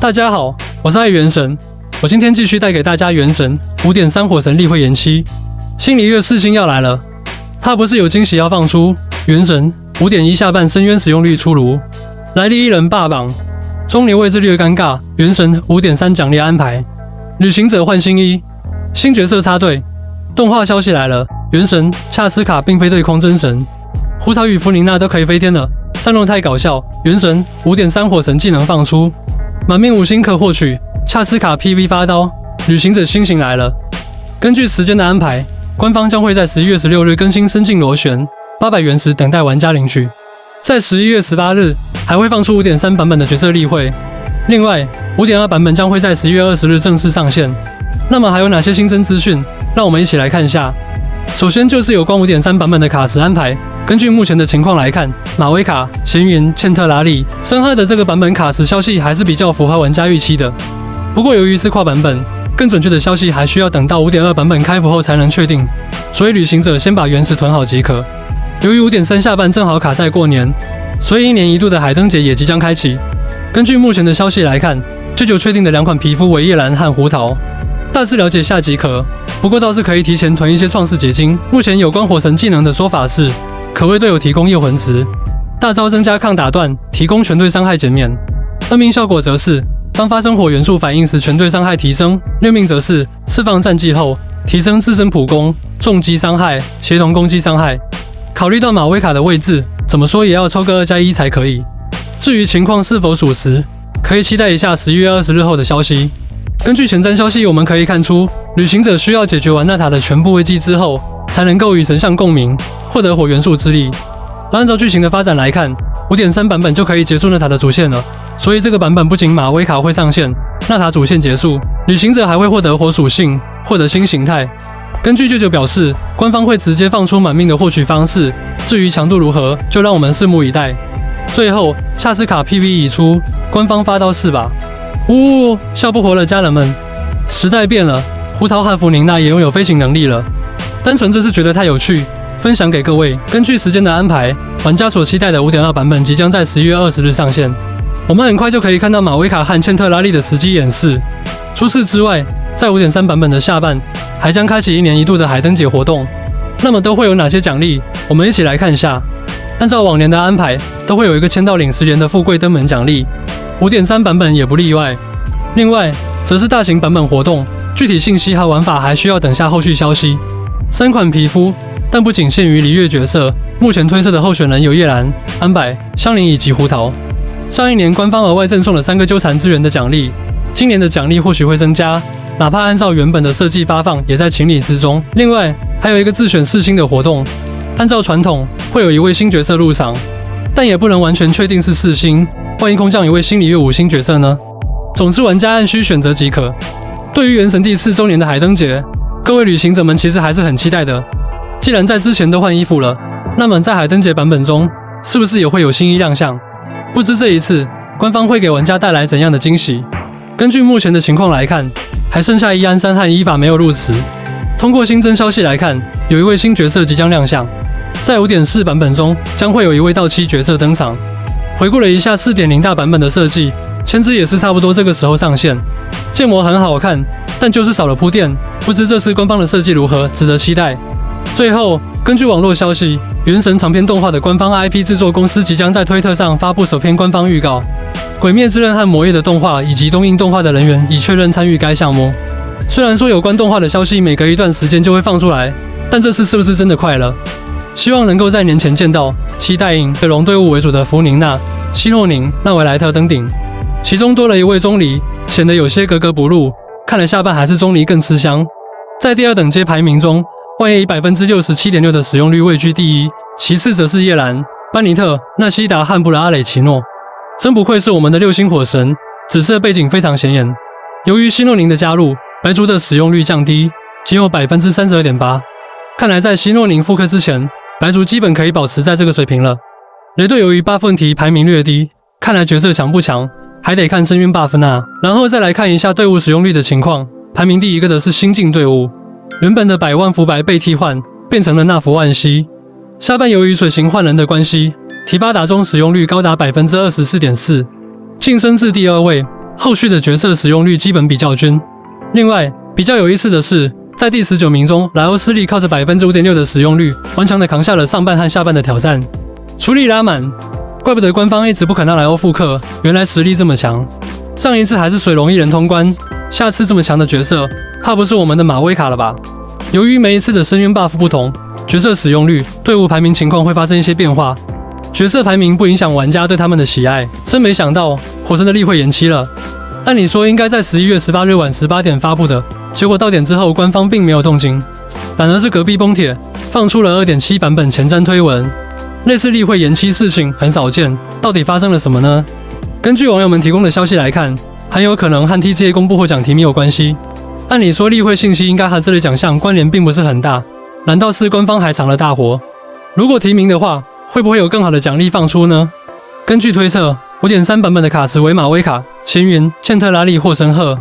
大家好，我是爱元神，我今天继续带给大家元神五点三火神例会延期，心理月四星要来了，它不是有惊喜要放出？元神五点一下半深渊使用率出炉，来历一人霸榜，中年位置略尴尬。元神五点三奖励安排，旅行者换新衣，新角色插队，动画消息来了，元神恰斯卡并非对空真神，胡桃与弗琳娜都可以飞天了，三路太搞笑。元神五点三火神技能放出。满面五星可获取恰斯卡 PV 发刀，旅行者星星来了。根据时间的安排，官方将会在十一月十六日更新深境螺旋，八百元时等待玩家领取。在十一月十八日还会放出五点三版本的角色例会，另外五点二版本将会在十一月二十日正式上线。那么还有哪些新增资讯？让我们一起来看一下。首先就是有关五点三版本的卡池安排。根据目前的情况来看，马威卡、闲云、茜特拉利、深海的这个版本卡池消息还是比较符合玩家预期的。不过由于是跨版本，更准确的消息还需要等到五点二版本开服后才能确定，所以旅行者先把原石囤好即可。由于五点三下半正好卡在过年，所以一年一度的海灯节也即将开启。根据目前的消息来看，这就确定的两款皮肤为夜蓝和胡桃，大致了解下即可。不过倒是可以提前囤一些创世结晶。目前有关火神技能的说法是。可为队友提供夜魂值，大招增加抗打断，提供全队伤害减免。二命效果则是当发生火元素反应时，全队伤害提升。六命则是释放战技后，提升自身普攻、重击伤害、协同攻击伤害。考虑到马威卡的位置，怎么说也要抽个二加一才可以。至于情况是否属实，可以期待一下十一月二十日后的消息。根据前瞻消息，我们可以看出，旅行者需要解决完纳塔的全部危机之后。才能够与神像共鸣，获得火元素之力。按照剧情的发展来看，五点三版本就可以结束纳塔的主线了。所以这个版本不仅马威卡会上线，纳塔主线结束，旅行者还会获得火属性，获得新形态。根据舅舅表示，官方会直接放出满命的获取方式，至于强度如何，就让我们拭目以待。最后，恰斯卡 PV 已出，官方发刀是吧？呜呜，笑不活了，家人们！时代变了，胡桃和弗宁娜也拥有飞行能力了。单纯这是觉得太有趣，分享给各位。根据时间的安排，玩家所期待的五点二版本即将在十一月二十日上线。我们很快就可以看到马维卡和茜特拉利的实际演示。除此之外，在五点三版本的下半，还将开启一年一度的海灯节活动。那么都会有哪些奖励？我们一起来看一下。按照往年的安排，都会有一个签到领十连的富贵登门奖励，五点三版本也不例外。另外，则是大型版本活动，具体信息和玩法还需要等下后续消息。三款皮肤，但不仅限于璃月角色。目前推测的候选人有夜兰、安柏、香菱以及胡桃。上一年官方额外赠送了三个纠缠资源的奖励，今年的奖励或许会增加，哪怕按照原本的设计发放，也在情理之中。另外，还有一个自选四星的活动，按照传统会有一位新角色入场，但也不能完全确定是四星。万一空降一位新璃月五星角色呢？总之，玩家按需选择即可。对于原神第四周年的海灯节。各位旅行者们其实还是很期待的。既然在之前都换衣服了，那么在海灯节版本中，是不是也会有新衣亮相？不知这一次官方会给玩家带来怎样的惊喜？根据目前的情况来看，还剩下伊安三和伊法没有入池。通过新增消息来看，有一位新角色即将亮相，在五点四版本中将会有一位到期角色登场。回顾了一下四点零大版本的设计，千之也是差不多这个时候上线。建模很好看，但就是少了铺垫。不知这次官方的设计如何，值得期待。最后，根据网络消息，《原神》长篇动画的官方 IP 制作公司即将在推特上发布首篇官方预告。《鬼灭之刃》和《魔夜》的动画以及东映动画的人员已确认参与该项目。虽然说有关动画的消息每隔一段时间就会放出来，但这次是不是真的快了？希望能够在年前见到。期待以龙队伍为主的芙宁娜、希诺宁、纳维莱特登顶，其中多了一位钟离，显得有些格格不入。看了下半还是钟离更吃香。在第二等阶排名中，万叶以百分之六十七点六的使用率位居第一，其次则是叶兰、班尼特、纳西达、汉布的阿雷奇诺。真不愧是我们的六星火神，紫色背景非常显眼。由于希诺宁的加入，白族的使用率降低，仅有百分之三十二点八。看来在希诺宁复刻之前，白族基本可以保持在这个水平了。雷队由于 buff 问题排名略低，看来角色强不强？还得看深渊 buff 那，然后再来看一下队伍使用率的情况。排名第一个的是新晋队伍，原本的百万福白被替换，变成了纳福万西。下半由于水行换人的关系，提巴达中使用率高达百分之二十四点四，晋升至第二位。后续的角色使用率基本比较均。另外，比较有意思的是，在第十九名中，莱欧斯利靠着百分之五点六的使用率，顽强的扛下了上半和下半的挑战，处理拉满。怪不得官方一直不肯让莱欧复刻，原来实力这么强。上一次还是水龙一人通关，下次这么强的角色，怕不是我们的马威卡了吧？由于每一次的深渊 buff 不同，角色使用率、队伍排名情况会发生一些变化。角色排名不影响玩家对他们的喜爱。真没想到火神的例会延期了，按理说应该在十一月十八日晚十八点发布的，结果到点之后官方并没有动静，反而是隔壁崩铁放出了二点七版本前瞻推文。类似例会延期事情很少见，到底发生了什么呢？根据网友们提供的消息来看，很有可能和 TGA 公布获奖提名有关系。按理说，例会信息应该和这类奖项关联并不是很大，难道是官方还藏了大活？如果提名的话，会不会有更好的奖励放出呢？根据推测，五点三版本的卡池为马威卡、咸云、茜特拉利或申鹤。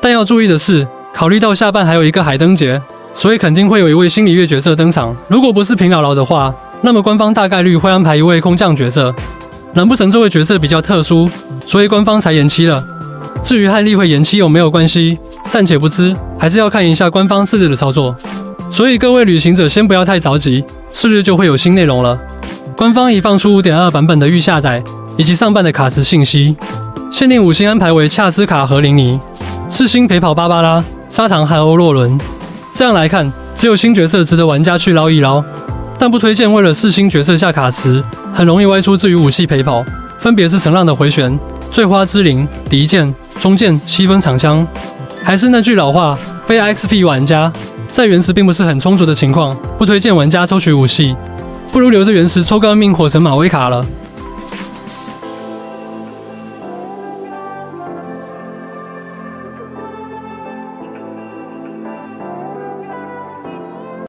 但要注意的是，考虑到下半还有一个海灯节，所以肯定会有一位心理月角色登场。如果不是平姥姥的话，那么官方大概率会安排一位空降角色。难不成这位角色比较特殊，所以官方才延期了？至于和例会延期有没有关系，暂且不知，还是要看一下官方次日的操作。所以各位旅行者先不要太着急，次日就会有新内容了。官方已放出五点二版本的预下载以及上半的卡池信息，限定五星安排为恰斯卡和林尼，四星陪跑芭芭拉、砂糖和欧洛伦。这样来看，只有新角色值得玩家去捞一捞。但不推荐为了四星角色下卡池，很容易歪出至于武器陪跑，分别是神浪的回旋、醉花之灵、敌剑、中剑、西风长枪。还是那句老话，非 XP 玩家在原石并不是很充足的情况，不推荐玩家抽取武器，不如留着原石抽个命火神马威卡了。